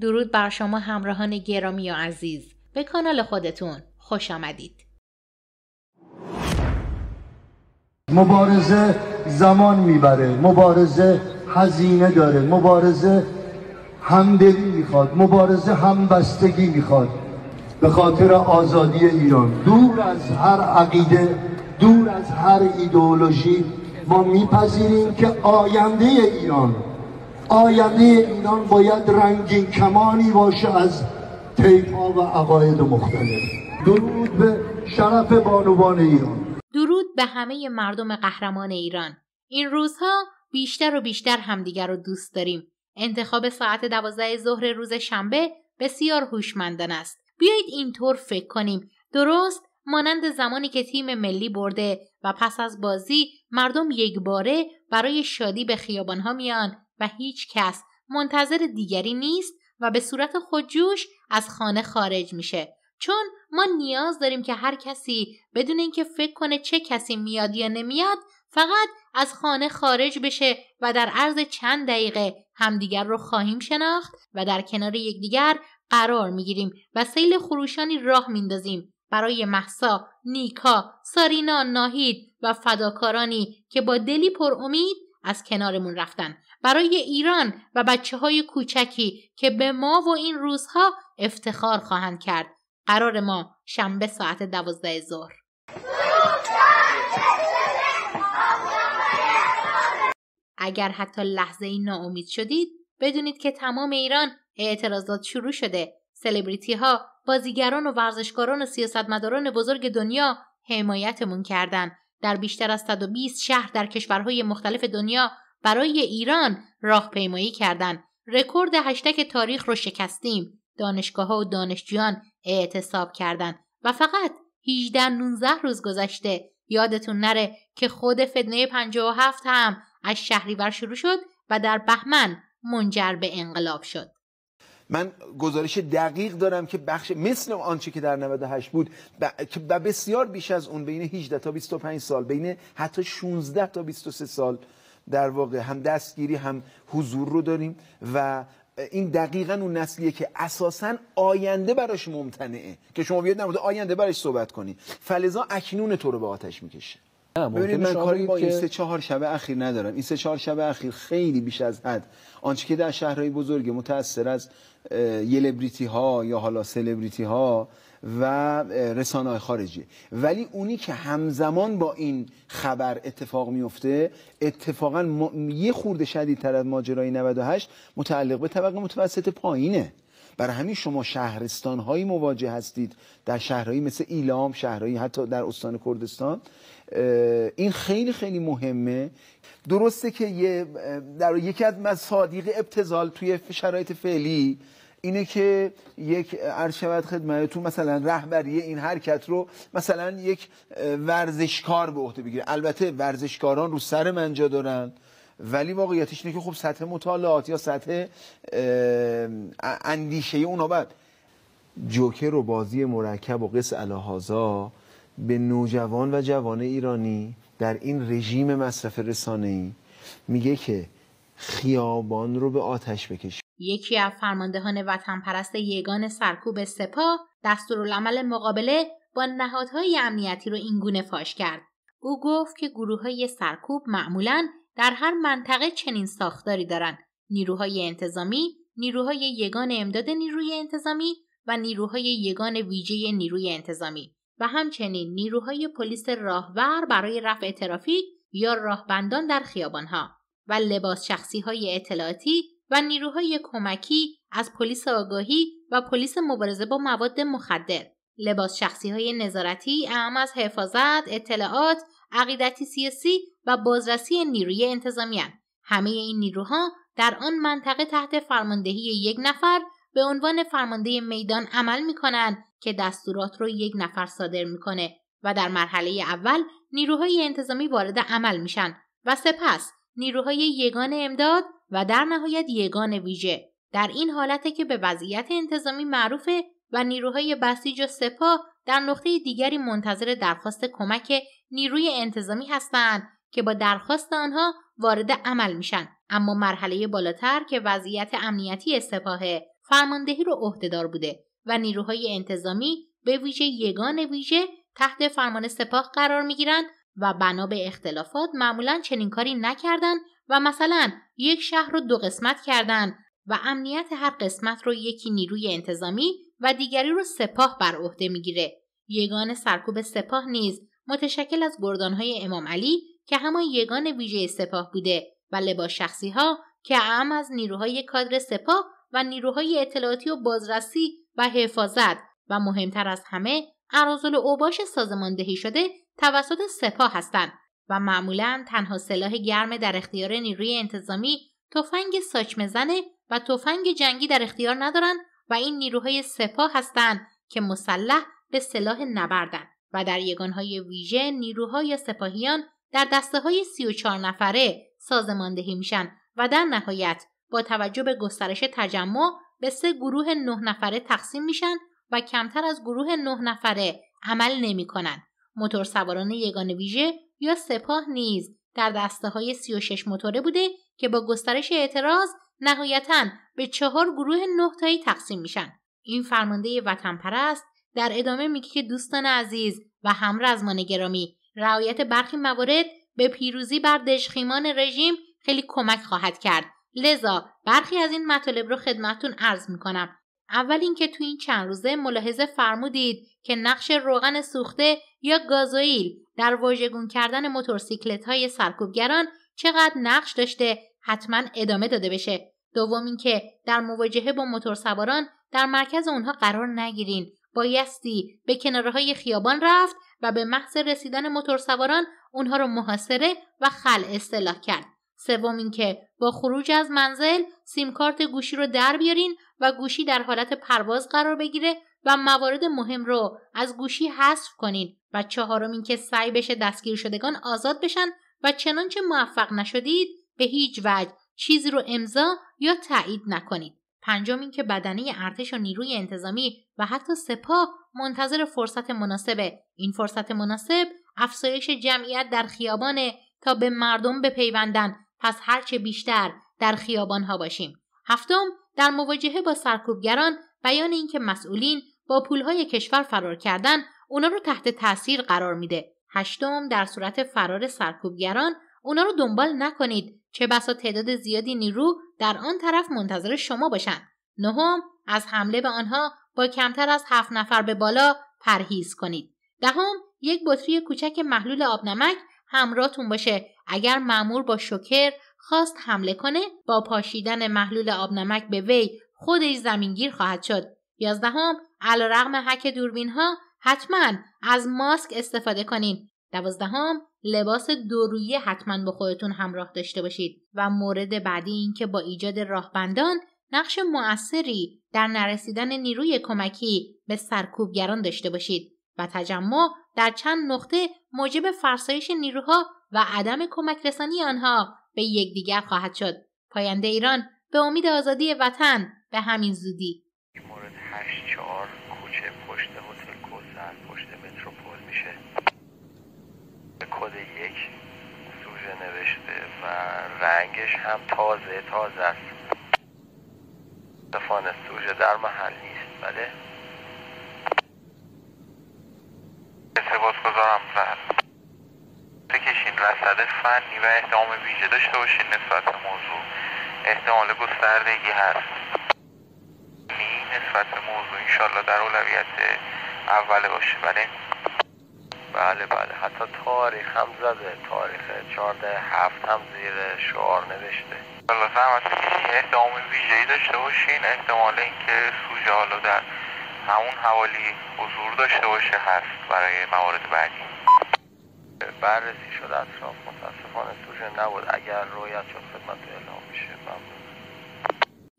درود بر شما همراهان گرامی و عزیز. به کانال خودتون خوش آمدید. مبارزه زمان می‌بره مبارزه هزینه داره مبارزه همدلی می‌خواد مبارزه همبستگی می‌خواد. به خاطر آزادی ایران دور از هر عقیده دور از هر ایدئولوژی ما میپذیریم که آینده ایران آینده ایران باید رنگین کمانی باشه از تیپا و عقاید مختلف. درود به شرف بانوان ایران. درود به همه مردم قهرمان ایران. این روزها بیشتر و بیشتر همدیگر رو دوست داریم. انتخاب ساعت دوازده ظهر روز شنبه بسیار هوشمندانه است. بیایید اینطور فکر کنیم. درست مانند زمانی که تیم ملی برده و پس از بازی مردم یک باره برای شادی به خیابانها میان. و هیچ کس منتظر دیگری نیست و به صورت خودجوش از خانه خارج میشه. چون ما نیاز داریم که هر کسی بدون اینکه فکر کنه چه کسی میاد یا نمیاد فقط از خانه خارج بشه و در عرض چند دقیقه همدیگر رو خواهیم شناخت و در کنار یکدیگر قرار می‌گیریم و سیل خروشانی راه میندازیم. برای محسا، نیکا، سارینا، ناهید و فداکارانی که با دلی پر امید از کنارمون رفتن. برای ایران و بچه های کوچکی که به ما و این روزها افتخار خواهند کرد. قرار ما شنبه ساعت دوازده ظهر. اگر حتی لحظه ای ناامید شدید بدونید که تمام ایران اعتراضات شروع شده. سلبریتی ها بازیگران و ورزشکاران و سیاستمداران بزرگ دنیا حمایتمون کردند در بیشتر از 120 شهر در کشورهای مختلف دنیا برای ایران راهپیمایی کردند رکورد هشتگ تاریخ رو شکستیم. دانشگاه ها و دانشجویان اعتصاب کردند و فقط 18 19 روز گذشته. یادتون نره که خود فتنه 57 هم از شهریور شروع شد و در بهمن منجر به انقلاب شد. من گزارش دقیق دارم که بخش مثل آنچه که در 98 بود و بسیار بیش از اون بین 18 تا 25 سال بین حتی 16 تا 23 سال در واقع هم دستگیری هم حضور رو داریم و این دقیقا اون نسلیه که اساسا آینده براش ممتنعه. که شما بیاد نموده آینده براش صحبت کنی. فلزا اکنون تو رو به آتش می‌کشه. ببینید من کاری با این سه چهار شبه اخیر ندارم. این سه چهار شبه اخیر خیلی بیش از حد. آنچه که در شهرهای بزرگ متأثر از یلبریتی ها یا حالا سلبریتی ها و رسانه خارجی. ولی اونی که همزمان با این خبر اتفاق میفته اتفاقا یه خورده شدیدتر از ماجرای 98 متعلق به طبقه متوسط پایینه. برای همین شما شهرستان هایی مواجه هستید در شهرهایی مثل ایلام شهرهایی حتی در استان کردستان. این خیلی خیلی مهمه. درسته که یه در یکی از مصادیق ابتزال توی شرایط فعلی اینه که یک عرض شود مثلا رهبری این حرکت رو مثلا یک ورزشکار به عهده بگیره. البته ورزشکاران رو سر منجا دارن ولی واقعیتش اینه که خب سطح مطالعات یا سطح اندیشه اونا بعد. جوکر و بازی مرکب و قص الهازا به نوجوان و جوان ایرانی در این رژیم مصرف رسانه‌ای میگه که خیابان رو به آتش بکش. یکی از فرماندهان وطن پرست یگان سرکوب سپاه دستورالعمل مقابله با نهادهای امنیتی رو اینگونه فاش کرد. او گفت که گروه های سرکوب معمولا در هر منطقه چنین ساختاری دارند نیروهای انتظامی نیروهای یگان امداد نیروی انتظامی و نیروهای یگان ویژه نیروی انتظامی و همچنین نیروهای پلیس راهور برای رفع ترافیک یا راهبندان در خیابانها و لباس شخصی های اطلاعاتی و نیروهای کمکی از پلیس آگاهی و پلیس مبارزه با مواد مخدر. لباس شخصی های نظارتی اهم از حفاظت اطلاعات عقیدتی سیاسی و بازرسی نیروی انتظامی همه این نیروها در آن منطقه تحت فرماندهی یک نفر به عنوان فرمانده میدان عمل می کنند که دستورات رو یک نفر صادر می‌کنه و در مرحله اول نیروهای انتظامی وارد عمل میشن و سپس نیروهای یگان امداد و در نهایت یگان ویژه. در این حالته که به وضعیت انتظامی معروفه و نیروهای بسیج و سپاه در نقطه دیگری منتظر درخواست کمک نیروی انتظامی هستند که با درخواست آنها وارد عمل میشن اما مرحله بالاتر که وضعیت امنیتی سپاه فرماندهی رو عهدهدار بوده و نیروهای انتظامی به ویژه یگان ویژه تحت فرمان سپاه قرار می‌گیرند و بنا به اختلافات معمولا چنین کاری نکردن و مثلا یک شهر رو دو قسمت کردن و امنیت هر قسمت رو یکی نیروی انتظامی و دیگری رو سپاه بر عهده می‌گیره. یگان سرکوب سپاه نیز متشکل از گردانهای امام علی که همان یگان ویژه سپاه بوده و لباس شخصی ها که اعم از نیروهای کادر سپاه و نیروهای اطلاعاتی و بازرسی و حفاظت و مهمتر از همه عرازل اوباش سازماندهی شده توسط سپاه هستند و معمولا تنها سلاح گرم در اختیار نیروی انتظامی تفنگ ساچمه زنه و تفنگ جنگی در اختیار ندارند و این نیروهای سپاه هستند که مسلح به سلاح نبردن و در یگانهای ویژه نیروهای یا سپاهیان در دسته های 34 نفره سازماندهی میشن و در نهایت با توجه به گسترش تجمع به سه گروه نه نفره تقسیم میشن و کمتر از گروه نه نفره عمل نمی‌کنن. موتور سواران یگان ویژه یا سپاه نیز در دسته های 36 موتوره بوده که با گسترش اعتراض نهایتا به چهار گروه نه تایی تقسیم میشن. این فرمانده وطن پرست در ادامه میگه که دوستان عزیز و همرزمان گرامی رعایت برخی موارد به پیروزی بر دشخیمان رژیم خیلی کمک خواهد کرد لذا برخی از این مطالب رو خدمتتون عرض می‌کنم اول اینکه تو این چند روزه ملاحظه فرمودید که نقش روغن سوخته یا گازوئیل در واژگون کردن موتورسیکلت های سرکوبگران چقدر نقش داشته حتما ادامه داده بشه. دوم اینکه در مواجهه با موتورسواران در مرکز اونها قرار نگیرین. بایستی به کناره های خیابان رفت و به محض رسیدن موتورسواران اونها رو محاصره و خل اصطلاح کرد. سوم اینکه با خروج از منزل سیمکارت گوشی رو در بیارین و گوشی در حالت پرواز قرار بگیره و موارد مهم رو از گوشی حذف کنین و چهارم اینکه سعی بشه دستگیر شدگان آزاد بشن و چنانچه موفق نشدید به هیچ وجه چیزی رو امضا یا تایید نکنید. پنجم اینکه بدنه ارتش و نیروی انتظامی و حتی سپاه منتظر فرصت مناسبه این فرصت مناسب افزایش جمعیت در خیابانه تا به مردم بپیوندن. پس هرچه بیشتر در خیابان ها باشیم. هفتم در مواجهه با سرکوبگران بیان اینکه مسئولین با پولهای کشور فرار کردن اونا رو تحت تاثیر قرار میده. هشتم در صورت فرار سرکوبگران اونا رو دنبال نکنید چه بسا تعداد زیادی نیرو در آن طرف منتظر شما باشند نهم از حمله به آنها با کمتر از هفت نفر به بالا پرهیز کنید. دهم یک بطری کوچک محلول آبنمک همراهتون باشه. اگر مأمور با شکر خواست حمله کنه با پاشیدن محلول آبنمک به وی خودش زمینگیر خواهد شد. یازدهم علیرغم حک دوربین ها حتما از ماسک استفاده کنین. دوازدهم لباس دورویه حتما با خودتون همراه داشته باشید و مورد بعدی این که با ایجاد راهبندان نقش مؤثری در نرسیدن نیروی کمکی به سرکوبگران داشته باشید و تجمع در چند نقطه موجب فرسایش نیروها و عدم کمک رسانی آنها به یکدیگر خواهد شد. پاینده ایران به امید آزادی وطن به همین زودی. 8 4 کوچه پشت هتل کوسر پشت متروپول میشه. کد یک سوژه نوشته و رنگش هم تازه تازه است. دفان سوژه در محل نیست بله؟ سپاس گذارم بکشین رصد فنی و احتمام ویژه داشته باشین نسبت موضوع. احتمال گستردگی هست. نسبت موضوع انشالله در اولویت اول باشه. بله؟ بله بله. حتی تاریخ هم زده. تاریخ چارده هفت هم زیر شعار نوشته. حالا زحمت احتمام ویژه‌ای داشته باشین. احتمال اینکه سوژه حالا در همون حوالی حضور داشته باشه هست برای موارد بعدی. بررسی شده اطراف متاسفانه سوژه نبود. اگر رویت شد خدمت اعلام میشه. ممنون.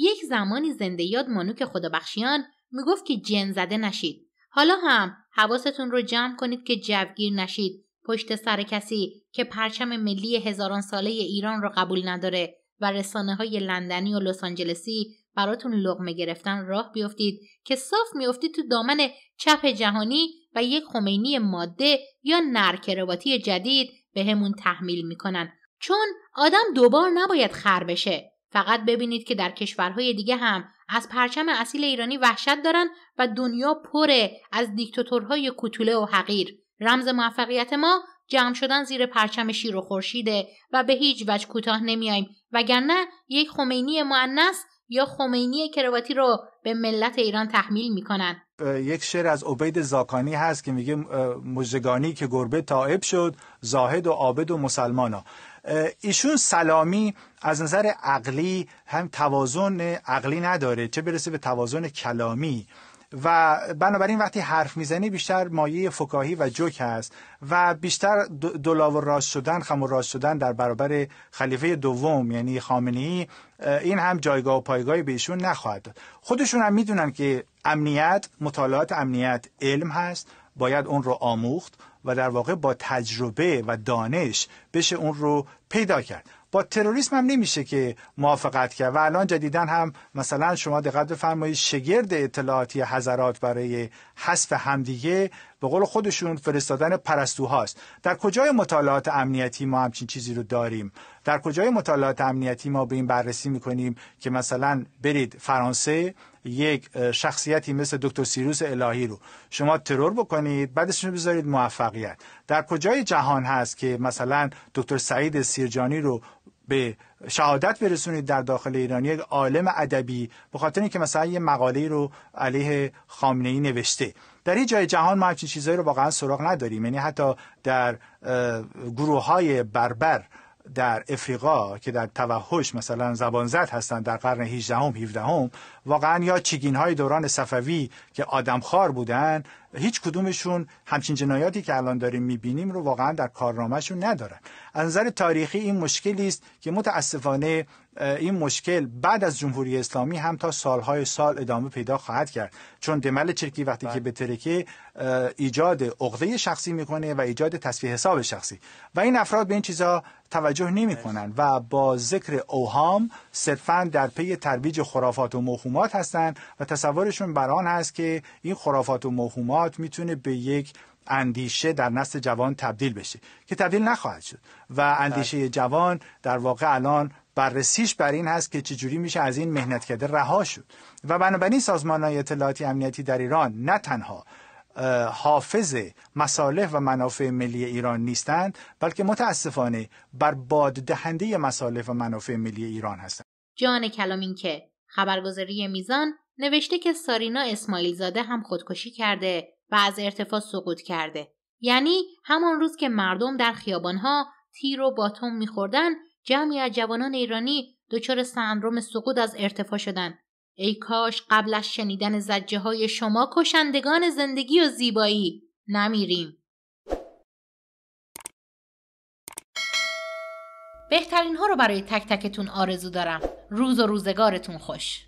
یک زمانی زنده یاد مانوک خدابخشیان می‌گفت که جن زده نشید. حالا هم حواستون رو جمع کنید که جوگیر نشید. پشت سر کسی که پرچم ملی هزاران ساله ایران رو قبول نداره و رسانه های لندنی و لس آنجلسی براتون لغمه گرفتن راه بیفتید که صاف میافتید تو دامن چپ جهانی و یک خمینی ماده یا نرکرواتی جدید به همون تحمیل می‌کنن. چون آدم دوبار نباید خر بشه. فقط ببینید که در کشورهای دیگه هم از پرچم اصیل ایرانی وحشت دارن و دنیا پره از دیکتاتورهای کوتوله و حقیر. رمز موفقیت ما جمع شدن زیر پرچم شیر و خورشیده و به هیچ وجه کوتاه نمیاییم وگرنه یک خمینی معنس یا خمینی کرواتی رو به ملت ایران تحمیل می‌کنن. یک شعر از عبید زاکانی هست که میگه مجدگانی که گربه طائب شد زاهد و عابد و مسلمانا. ایشون سلامی از نظر عقلی هم توازن عقلی نداره چه برسه به توازن کلامی. و بنابراین وقتی حرف می‌زنی بیشتر مایه فکاهی و جوک هست و بیشتر دلاو راست شدن خم راست شدن در برابر خلیفه دوم یعنی خامنه‌ای این هم جایگاه و پایگاهی به ایشون نخواهد داد. خودشون هم می‌دونن که امنیت مطالعات امنیت علم هست باید اون رو آموخت و در واقع با تجربه و دانش بشه اون رو پیدا کرد. با تروریسم هم نمیشه که موافقت کرد و الان جدیدا هم مثلا شما دقت بفرمایید شگرد اطلاعاتی حضرات برای حذف همدیگه به قول خودشون فرستادن پرستوهاست. در کجای مطالعات امنیتی ما همچین چیزی رو داریم؟ در کجای مطالعات امنیتی ما به این بررسی می‌کنیم که مثلا برید فرانسه یک شخصیتی مثل دکتر سیروس الهی رو. شما ترور بکنید بعدش رو بذارید موفقیت. در کجای جهان هست که مثلا دکتر سعید سیرجانی رو به شهادت برسونید در داخل ایران؟ یک عالم ادبی به خاطر اینکه مثلا یه مقاله رو علیه خامنه ای نوشته. در این جای جهان ما همچین چیزایی رو واقعا سراغ نداریم. یعنی حتی در گروه های بربر در افریقا که در توحش مثلا زبان زد هستند در قرن 18 هم 17 هم واقعا یا چیگین های دوران صفوی که آدمخوار بودن هیچ کدومشون همچین جنایاتی که الان داریم می‌بینیم رو واقعا در کارنامهشون ندارن. از نظر تاریخی این مشکلی است که متاسفانه این مشکل بعد از جمهوری اسلامی هم تا سالهای سال ادامه پیدا خواهد کرد. چون دمل چرکی وقتی که به ترکه ایجاد عقده شخصی می‌کنه و ایجاد تصفیه حساب شخصی. و این افراد به این چیزها توجه نمی کنن و با ذکر اوهام صرفا در پی ترویج خرافات و موهومات هستند و تصورشون بر آن هست که این خرافات و موهومات می‌تونه به یک اندیشه در نسل جوان تبدیل بشه که تبدیل نخواهد شد. و اندیشه جوان در واقع الان بررسیش بر این هست که چجوری میشه از این مهنت کرده رها شد. و بنابراین سازمان های اطلاعاتی امنیتی در ایران نه تنها حافظ مصالح و منافع ملی ایران نیستند بلکه متاسفانه بر باد دهنده مصالح و منافع ملی ایران هستند. جان کلام این که خبرگزاری میزان نوشته که سارینا اسماعیل زاده هم خودکشی کرده و از ارتفاع سقوط کرده. یعنی همان روز که مردم در خیابانها تیر و باتوم میخوردن جمعی از جوانان ایرانی دچار سندروم سقوط از ارتفاع شدند ای کاش قبل از شنیدن زجه های شما کشندگان زندگی و زیبایی. نمیریم. بهترین ها رو برای تک تکتون آرزو دارم. روز و روزگارتون خوش.